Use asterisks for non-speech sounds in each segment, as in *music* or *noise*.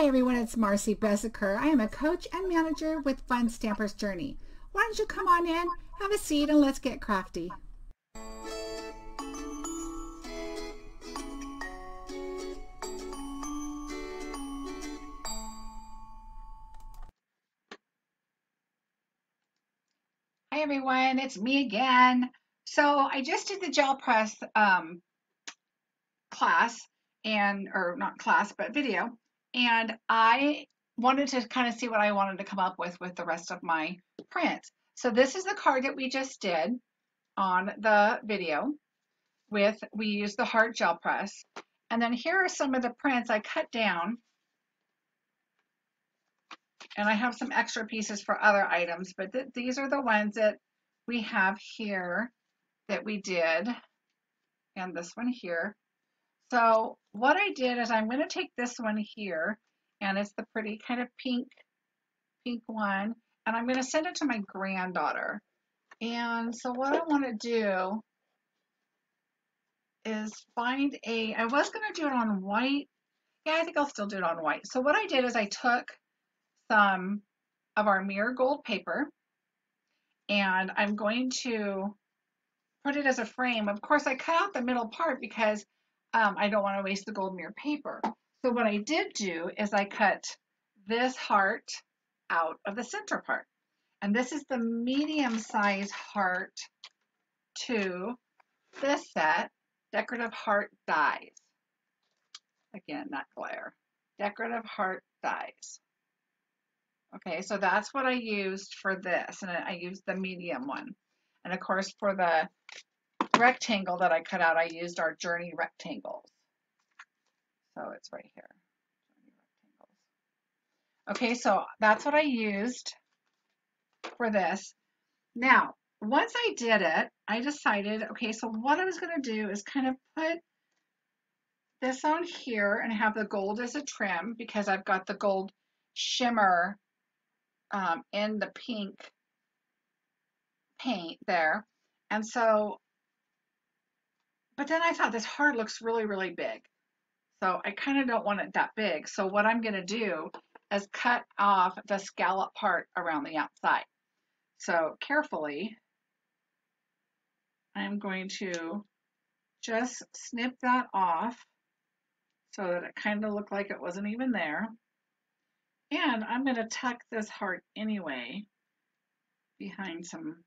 Hi everyone, it's Marcie Besecker. I am a coach and manager with Fun Stampers Journey. Why don't you come on in, have a seat, and let's get crafty. Hi everyone, it's me again. So I just did the gel press um, class and or not class but video and I wanted to kind of see what I wanted to come up with with the rest of my prints. So this is the card that we just did on the video with, we used the heart gel press. And then here are some of the prints I cut down. And I have some extra pieces for other items, but th these are the ones that we have here that we did. And this one here. So what I did is I'm going to take this one here, and it's the pretty kind of pink, pink one, and I'm going to send it to my granddaughter. And so what I want to do is find a, I was going to do it on white. Yeah, I think I'll still do it on white. So what I did is I took some of our mirror gold paper, and I'm going to put it as a frame. Of course, I cut out the middle part because um, I don't want to waste the gold mirror paper. So what I did do is I cut this heart out of the center part. And this is the medium size heart to this set, decorative heart dies. Again, not glare. Decorative heart dies. Okay, so that's what I used for this, and I used the medium one. And of course, for the rectangle that I cut out, I used our Journey rectangles. So it's right here. Okay, so that's what I used for this. Now, once I did it, I decided, okay, so what I was going to do is kind of put this on here and have the gold as a trim because I've got the gold shimmer um, in the pink paint there. And so but then I thought this heart looks really, really big. So I kind of don't want it that big. So what I'm going to do is cut off the scallop part around the outside. So carefully, I'm going to just snip that off so that it kind of looked like it wasn't even there. And I'm going to tuck this heart anyway behind some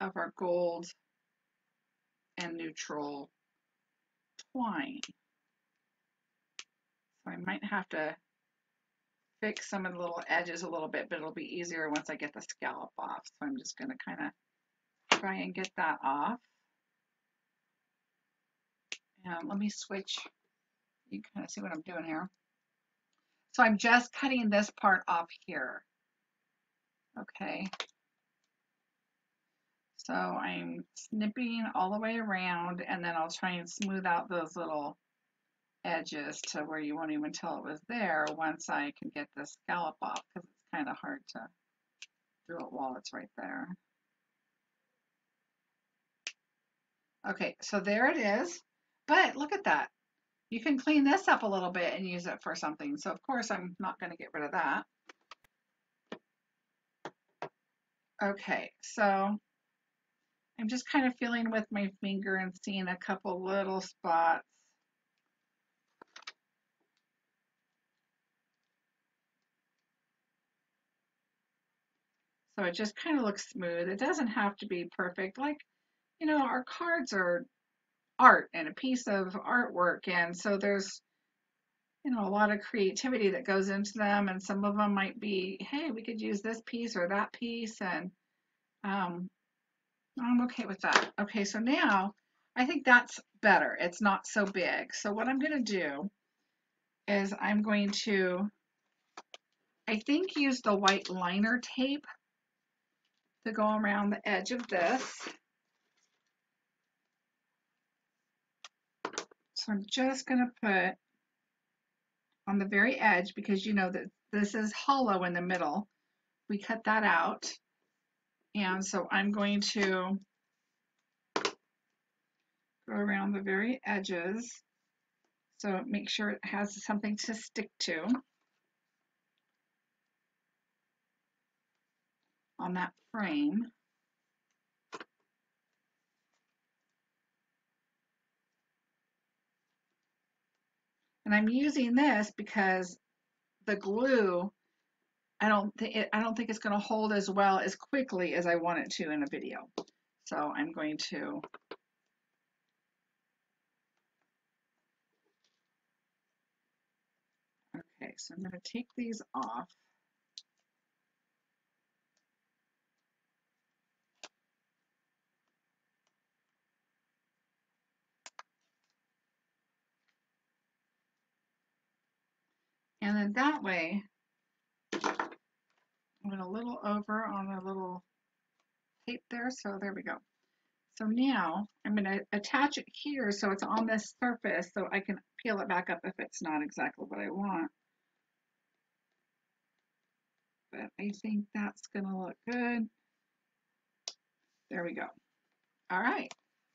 of our gold and neutral twine. So I might have to fix some of the little edges a little bit, but it'll be easier once I get the scallop off. So I'm just going to kind of try and get that off. And let me switch. You kind of see what I'm doing here. So I'm just cutting this part off here. Okay, so I'm snipping all the way around and then I'll try and smooth out those little edges to where you won't even tell it was there once I can get the scallop off because it's kind of hard to do it while it's right there. Okay, so there it is. But look at that. You can clean this up a little bit and use it for something. So of course I'm not going to get rid of that. Okay, so I'm just kind of feeling with my finger and seeing a couple little spots. So it just kind of looks smooth. It doesn't have to be perfect. Like, you know, our cards are art and a piece of artwork. And so there's, you know, a lot of creativity that goes into them. And some of them might be, hey, we could use this piece or that piece. And um, I'm okay with that. Okay, so now I think that's better. It's not so big. So what I'm going to do is I'm going to, I think, use the white liner tape to go around the edge of this. So I'm just going to put on the very edge because you know that this is hollow in the middle. We cut that out. And so I'm going to go around the very edges So make sure it has something to stick to on that frame. And I'm using this because the glue, I don't think I don't think it's going to hold as well as quickly as I want it to in a video. So I'm going to Okay, so I'm going to take these off. And then that way, I went a little over on a little tape there, so there we go. So now I'm going to attach it here so it's on this surface so I can peel it back up if it's not exactly what I want. But I think that's going to look good. There we go. All right,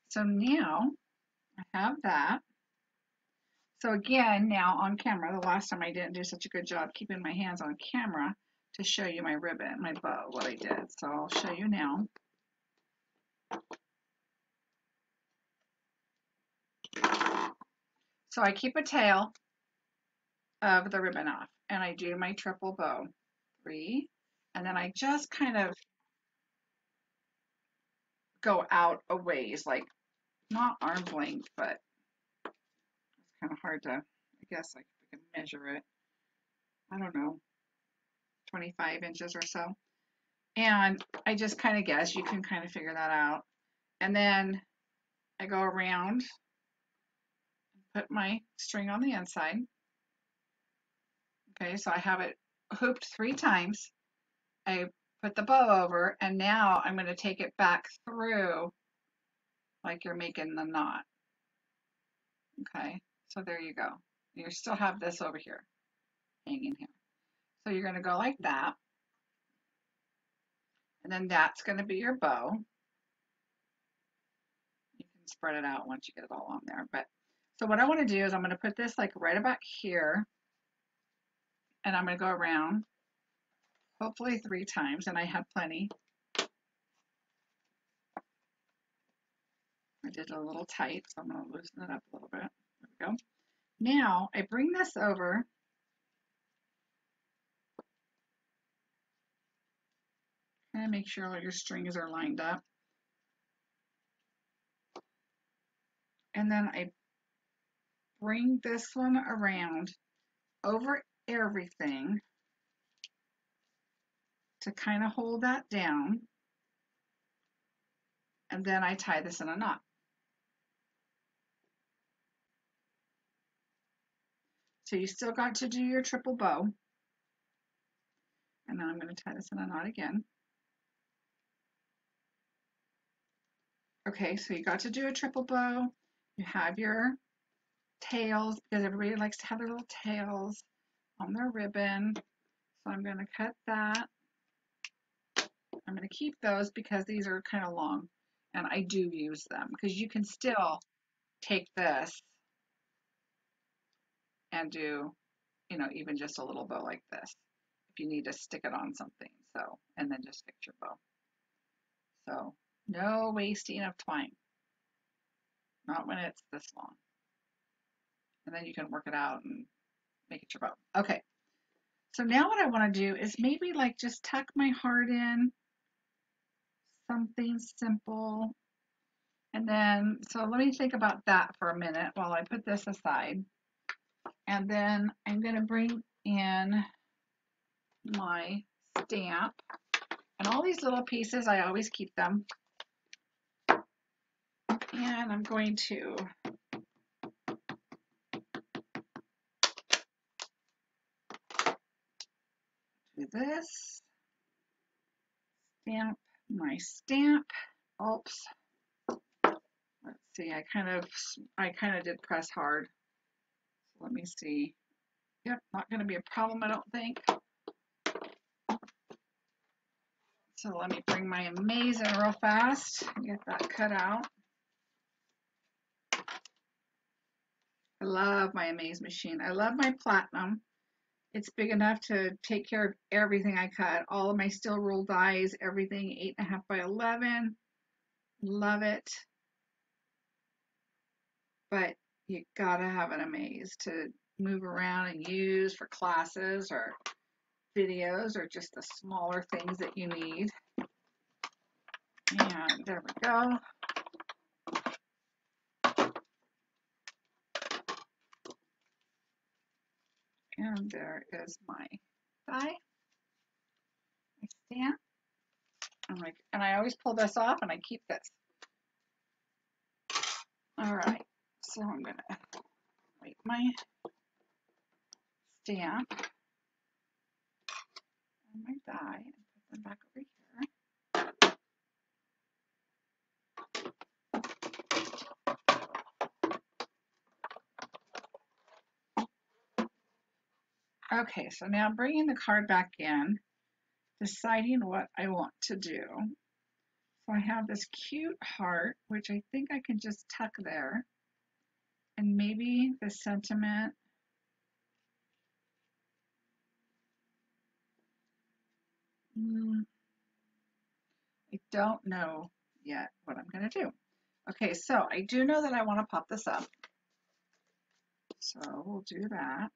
so now I have that. So again, now on camera, the last time I didn't do such a good job keeping my hands on camera to show you my ribbon, my bow, what I did. So I'll show you now. So I keep a tail of the ribbon off and I do my triple bow, three, and then I just kind of go out a ways, like not arm's length, but kind of hard to, I guess we can measure it. I don't know, 25 inches or so. And I just kind of guess, you can kind of figure that out. And then I go around, put my string on the inside. Okay, so I have it hooped three times. I put the bow over and now I'm going to take it back through like you're making the knot. Okay, so there you go. You still have this over here, hanging here. So you're going to go like that. And then that's going to be your bow. You can spread it out once you get it all on there. But so what I want to do is I'm going to put this like right about here. And I'm going to go around hopefully three times, and I have plenty. I did a little tight, so I'm going to loosen it up a little bit. There we go. Now I bring this over. And make sure all your strings are lined up. And then I bring this one around over everything to kind of hold that down. And then I tie this in a knot. So you still got to do your triple bow. And now I'm going to tie this in a knot again. Okay, so you got to do a triple bow. You have your tails because everybody likes to have their little tails on their ribbon. So I'm going to cut that. I'm going to keep those because these are kind of long and I do use them because you can still take this and do, you know, even just a little bow like this if you need to stick it on something. So, and then just fix your bow. So no wasting of twine. Not when it's this long. And then you can work it out and make it your bow. Okay. So now what I want to do is maybe like just tuck my heart in. Something simple. And then, so let me think about that for a minute while I put this aside. And then I'm going to bring in my stamp. And all these little pieces, I always keep them. And I'm going to do this. Stamp my stamp. Oops. Let's see, I kind of, I kind of did press hard. Let me see. Yep, not going to be a problem, I don't think. So let me bring my amazing real fast get that cut out. I love my Amaze machine. I love my Platinum. It's big enough to take care of everything I cut. All of my steel rule dies, everything 8.5 by 11. Love it. But you gotta have an Amaze to move around and use for classes or videos or just the smaller things that you need. And there we go. And there is my die, my stamp. I'm like, and I always pull this off and I keep this. All right, so I'm gonna wait my stamp and my die and put them back over here. Okay, so now bringing the card back in, deciding what I want to do. So I have this cute heart, which I think I can just tuck there. And maybe the sentiment mm, I don't know yet what I'm going to do. Okay, so I do know that I want to pop this up. So we'll do that.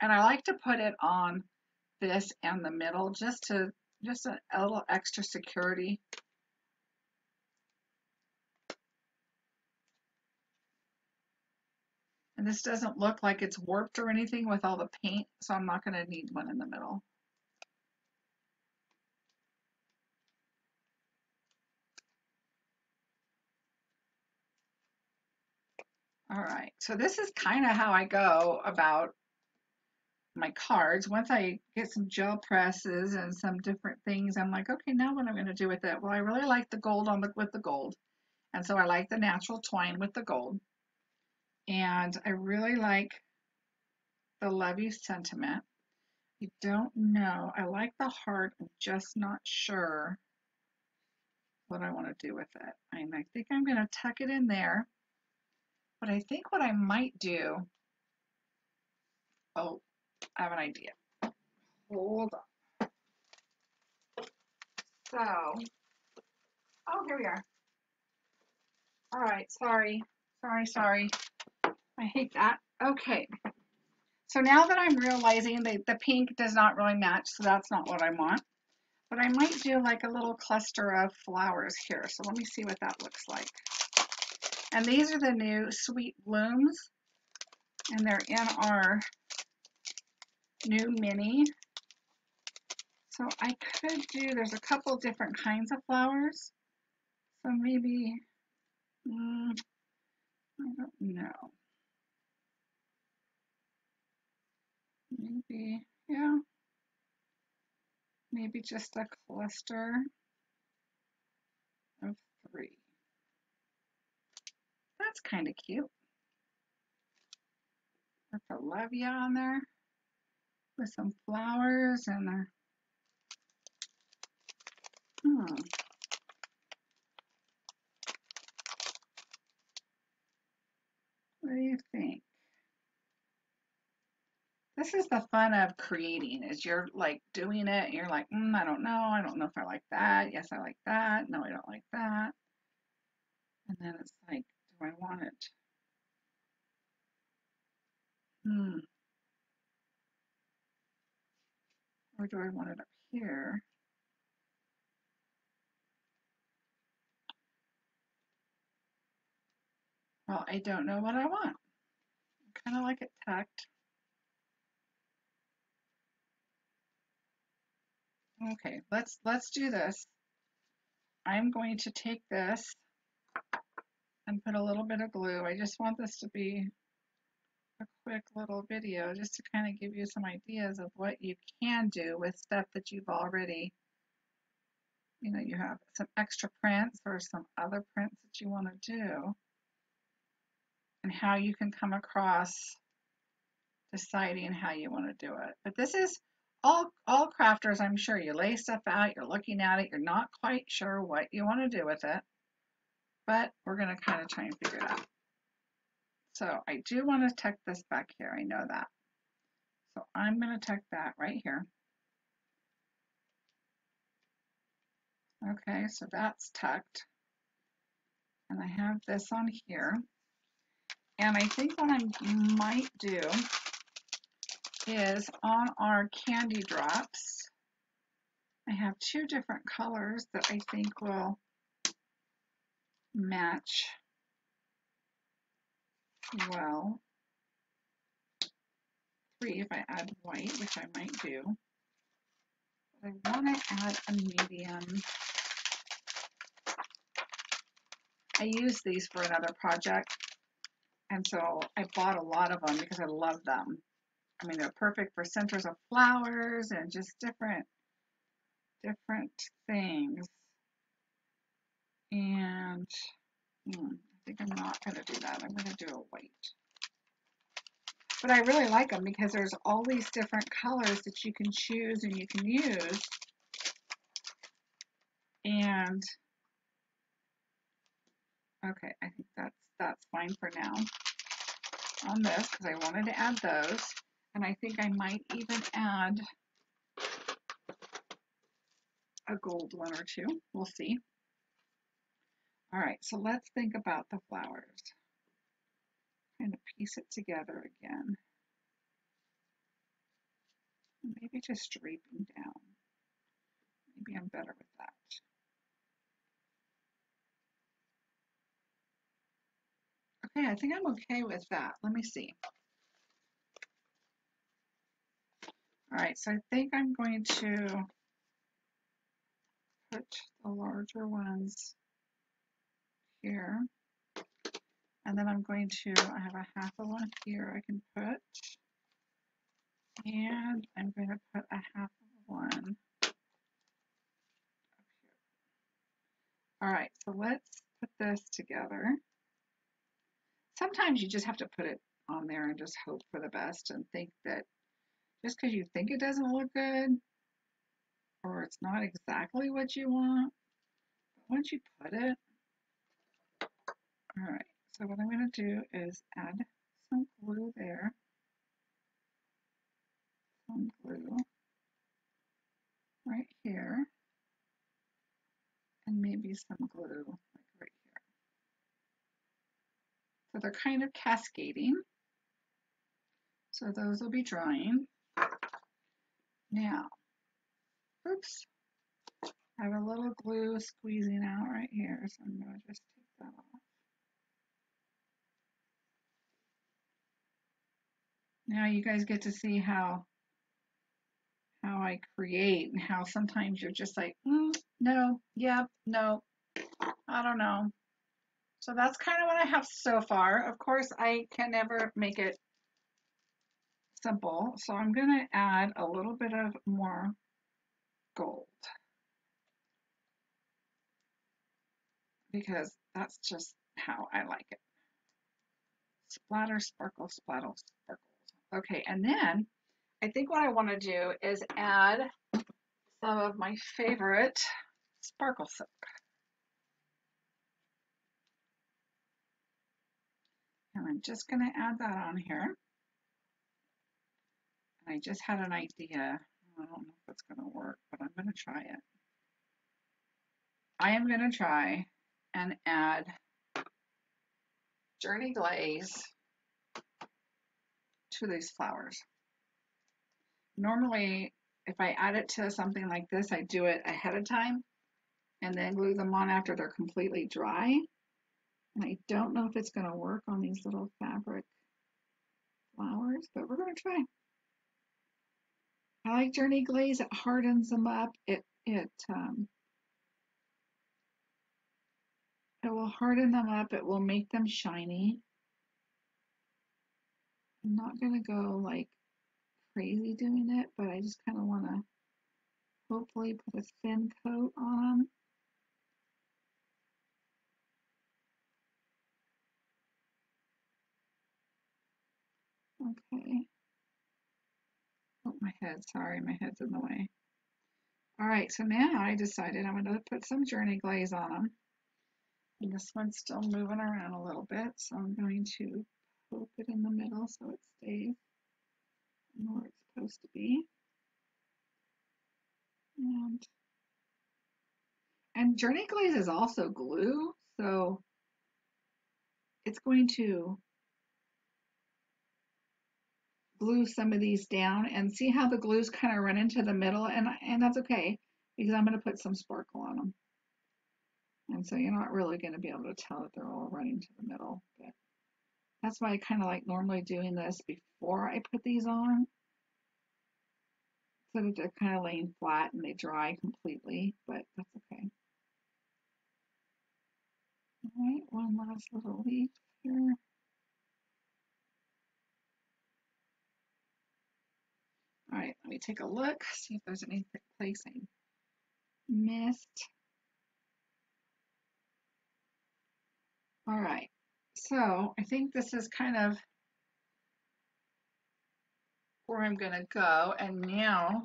And I like to put it on this and the middle just to just a, a little extra security. And this doesn't look like it's warped or anything with all the paint, so I'm not going to need one in the middle. All right, so this is kind of how I go about my cards. Once I get some gel presses and some different things, I'm like, okay, now what I'm going to do with it? Well, I really like the gold on the with the gold, and so I like the natural twine with the gold, and I really like the love you sentiment. I don't know. I like the heart. I'm just not sure what I want to do with it. And I think I'm going to tuck it in there. But I think what I might do, oh, I have an idea. Hold on. So, oh, here we are. All right, sorry, sorry, sorry. I hate that. Okay. So now that I'm realizing that the pink does not really match, so that's not what I want. But I might do like a little cluster of flowers here. So let me see what that looks like. And these are the new Sweet Blooms. And they're in our new mini. So I could do, there's a couple different kinds of flowers. So maybe, mm, I don't know. Maybe, yeah. Maybe just a cluster of three. That's kind of cute. With a levia on there with some flowers and a, hmm. What do you think? This is the fun of creating is you're like doing it and you're like, mm, I don't know. I don't know if I like that. Yes, I like that. No, I don't like that. And then it's like, do I want it? Hmm. Or do I want it up here? Well, I don't know what I want. Kind of like it tucked. Okay, let's let's do this. I'm going to take this and put a little bit of glue. I just want this to be a quick little video just to kind of give you some ideas of what you can do with stuff that you've already, you know, you have some extra prints or some other prints that you want to do and how you can come across deciding how you want to do it. But this is all, all crafters, I'm sure you lay stuff out, you're looking at it, you're not quite sure what you want to do with it, but we're going to kind of try and figure it out. So I do want to tuck this back here. I know that. So I'm going to tuck that right here. Okay, so that's tucked. And I have this on here. And I think what I might do is on our candy drops, I have two different colors that I think will match well. Three if I add white, which I might do. But I want to add a medium. I use these for another project. And so I bought a lot of them because I love them. I mean, they're perfect for centers of flowers and just different, different things. And hmm, I think I'm not going to do that. I'm going to do a white. But I really like them because there's all these different colors that you can choose and you can use. And okay, I think that's that's fine for now on this because I wanted to add those. And I think I might even add a gold one or two. We'll see. All right, so let's think about the flowers. Kind of piece it together again. Maybe just draping down. Maybe I'm better with that. Okay, I think I'm okay with that. Let me see. All right, so I think I'm going to put the larger ones here. And then I'm going to, I have a half of one here I can put. And I'm going to put a half of one up here. All right, so let's put this together. Sometimes you just have to put it on there and just hope for the best and think that just because you think it doesn't look good or it's not exactly what you want, but once you put it, all right, so what I'm going to do is add some glue there, some glue right here, and maybe some glue like right here. So they're kind of cascading. So those will be drying. Now, oops, I have a little glue squeezing out right here, so I'm going to just take that off. Now you guys get to see how how I create and how sometimes you're just like, mm, no, yep, no, I don't know. So that's kind of what I have so far. Of course, I can never make it simple. So I'm going to add a little bit of more gold. Because that's just how I like it. Splatter, sparkle, splatter, sparkles. Okay, and then I think what I want to do is add some of my favorite sparkle silk. And I'm just going to add that on here. I just had an idea. Oh, I don't know if it's going to work, but I'm going to try it. I am going to try and add Journey Glaze to these flowers. Normally, if I add it to something like this, I do it ahead of time and then glue them on after they're completely dry. And I don't know if it's going to work on these little fabric flowers, but we're going to try. I like Journey Glaze. It hardens them up. It it um, it will harden them up. It will make them shiny. I'm not gonna go like crazy doing it, but I just kind of want to hopefully put a thin coat on them. Okay. My head, sorry, my head's in the way. All right, so now I decided I'm going to put some Journey Glaze on them. And this one's still moving around a little bit, so I'm going to poke it in the middle so it stays where it's supposed to be. And, and Journey Glaze is also glue, so it's going to glue some of these down and see how the glues kind of run into the middle and, and that's okay because I'm going to put some sparkle on them. And so you're not really going to be able to tell that they're all running to the middle, but that's why I kind of like normally doing this before I put these on. So that they're kind of laying flat and they dry completely, but that's okay. All right, one last little leaf here. All right, let me take a look, see if there's any place I missed. All right, so I think this is kind of where I'm going to go. And now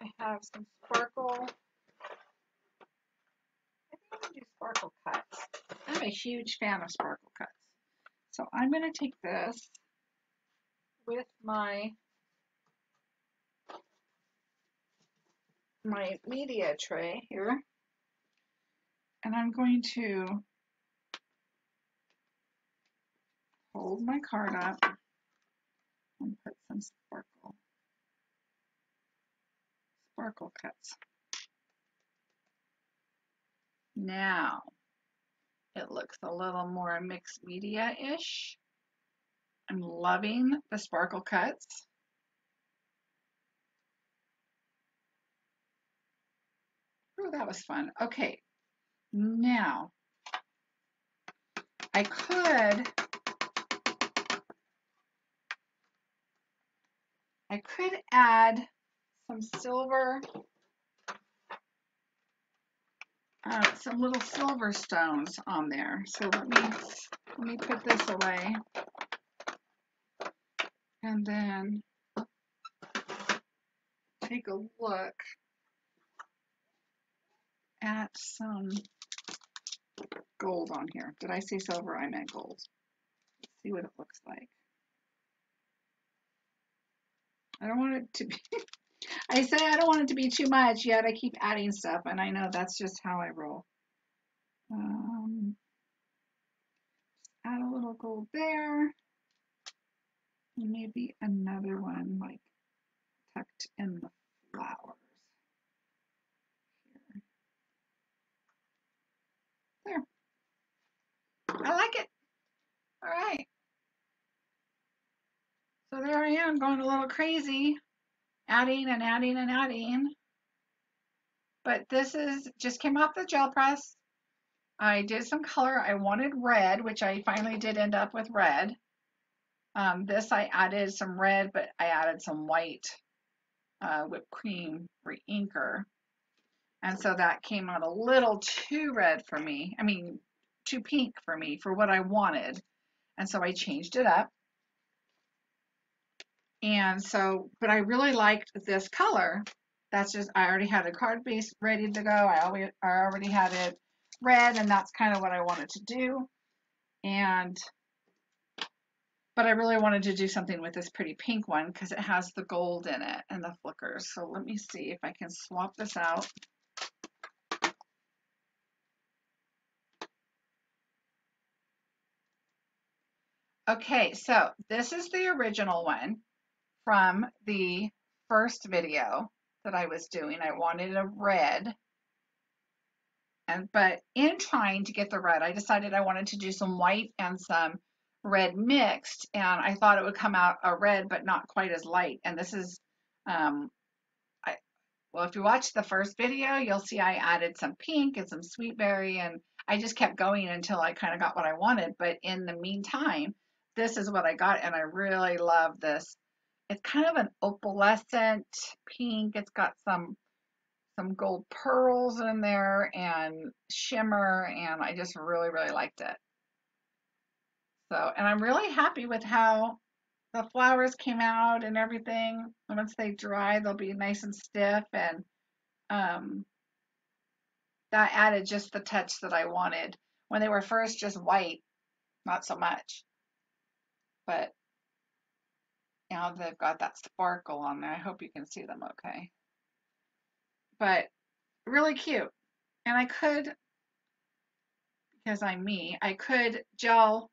I have some sparkle. I think I'm going to do sparkle cuts. I'm a huge fan of sparkle cuts. So I'm going to take this with my my media tray here and I'm going to hold my card up and put some sparkle sparkle cuts. Now it looks a little more mixed media-ish. I'm loving the sparkle cuts. Oh, that was fun. Okay, now I could I could add some silver, uh, some little silver stones on there. So let me let me put this away, and then take a look at some gold on here. Did I say silver? I meant gold. Let's see what it looks like. I don't want it to be, *laughs* I say I don't want it to be too much, yet I keep adding stuff, and I know that's just how I roll. Um, add a little gold there. Maybe another one like tucked in the flowers. Here. There. I like it. All right. So there I am going a little crazy, adding and adding and adding. But this is just came off the gel press. I did some color. I wanted red, which I finally did end up with red. Um, this I added some red, but I added some white uh, whipped cream for inker. And so that came out a little too red for me. I mean, too pink for me for what I wanted. And so I changed it up. And so, but I really liked this color. That's just, I already had a card base ready to go. I already, I already had it red and that's kind of what I wanted to do. And, but I really wanted to do something with this pretty pink one because it has the gold in it and the flickers. So let me see if I can swap this out. Okay, so this is the original one from the first video that I was doing. I wanted a red. And but in trying to get the red, I decided I wanted to do some white and some red mixed and I thought it would come out a red but not quite as light. And this is um I well if you watch the first video, you'll see I added some pink and some sweet berry and I just kept going until I kind of got what I wanted. But in the meantime, this is what I got and I really love this it's kind of an opalescent pink. It's got some some gold pearls in there and shimmer and I just really really liked it. So and I'm really happy with how the flowers came out and everything. Once they dry they'll be nice and stiff and um, that added just the touch that I wanted. When they were first just white not so much. But now they've got that sparkle on there. I hope you can see them okay. But really cute. And I could, because I'm me, I could gel,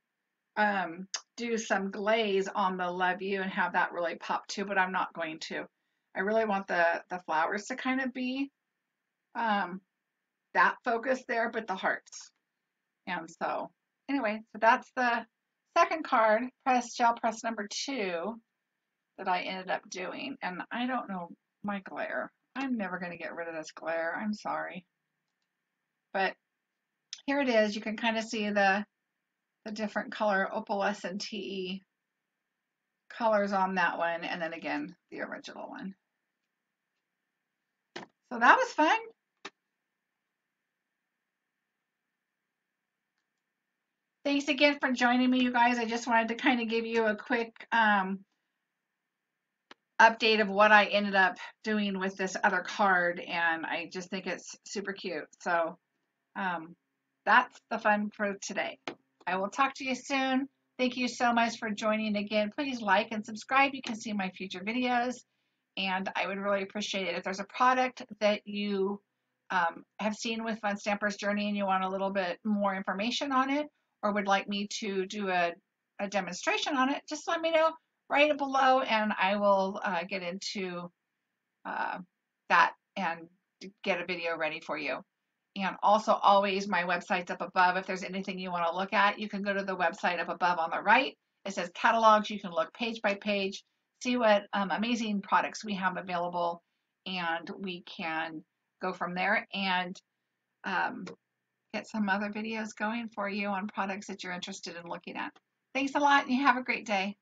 um, do some glaze on the Love You and have that really pop too, but I'm not going to. I really want the, the flowers to kind of be um, that focus there, but the hearts. And so anyway, so that's the second card, press gel press number two that I ended up doing. And I don't know my glare. I'm never going to get rid of this glare. I'm sorry. But here it is. You can kind of see the, the different color opalescent TE colors on that one. And then again, the original one. So that was fun. Thanks again for joining me, you guys. I just wanted to kind of give you a quick um, update of what I ended up doing with this other card, and I just think it's super cute. So um, that's the fun for today. I will talk to you soon. Thank you so much for joining again. Please like and subscribe. You can see my future videos, and I would really appreciate it. If there's a product that you um, have seen with Fun Stampers Journey and you want a little bit more information on it, or would like me to do a, a demonstration on it, just let me know. It below and I will uh, get into uh, that and get a video ready for you. And also always my website's up above. If there's anything you want to look at, you can go to the website up above on the right. It says catalogs. You can look page by page, see what um, amazing products we have available, and we can go from there. And um, get some other videos going for you on products that you're interested in looking at. Thanks a lot and you have a great day.